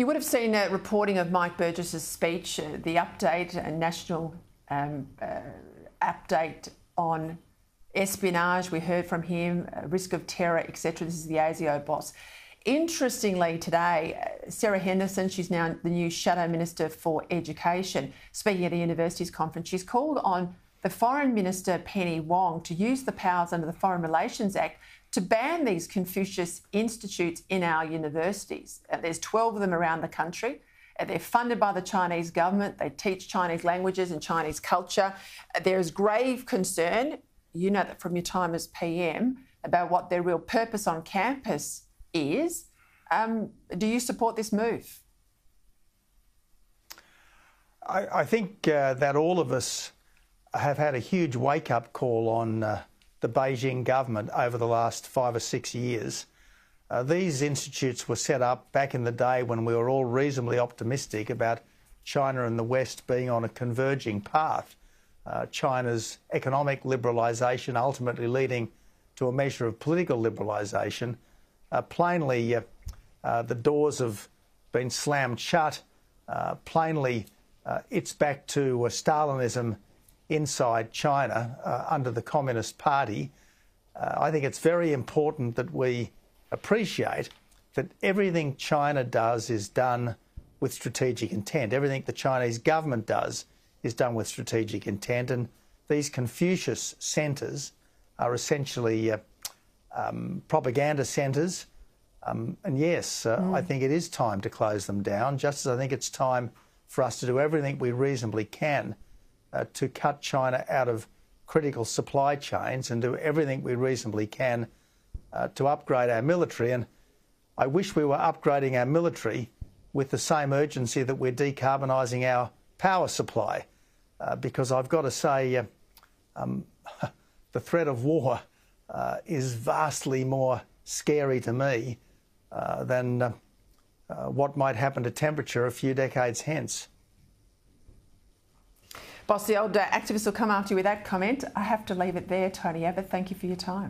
You would have seen a reporting of Mike Burgess's speech, uh, the update, a national um, uh, update on espionage. We heard from him, uh, risk of terror, etc. This is the ASIO boss. Interestingly, today, uh, Sarah Henderson, she's now the new Shadow Minister for Education, speaking at a universities conference, she's called on the Foreign Minister Penny Wong to use the powers under the Foreign Relations Act to ban these Confucius institutes in our universities. Uh, there's 12 of them around the country. Uh, they're funded by the Chinese government. They teach Chinese languages and Chinese culture. Uh, there is grave concern, you know that from your time as PM, about what their real purpose on campus is. Um, do you support this move? I, I think uh, that all of us have had a huge wake up call on uh, the Beijing government over the last five or six years. Uh, these institutes were set up back in the day when we were all reasonably optimistic about China and the West being on a converging path. Uh, China's economic liberalisation ultimately leading to a measure of political liberalisation. Uh, plainly, uh, uh, the doors have been slammed shut. plainly, it's back to Stalinism inside China uh, under the Communist Party, uh, I think it's very important that we appreciate that everything China does is done with strategic intent. Everything the Chinese government does is done with strategic intent. And these Confucius centres are essentially uh, um, propaganda centres. Um, and yes, uh, mm. I think it is time to close them down, just as I think it's time for us to do everything we reasonably can uh, to cut China out of critical supply chains and do everything we reasonably can uh, to upgrade our military. And I wish we were upgrading our military with the same urgency that we're decarbonising our power supply, uh, because I've got to say, uh, um, the threat of war uh, is vastly more scary to me uh, than what might happen to temperature a few decades hence. Boss, the old uh, activist will come after you with that comment. I have to leave it there, Tony Abbott. Thank you for your time.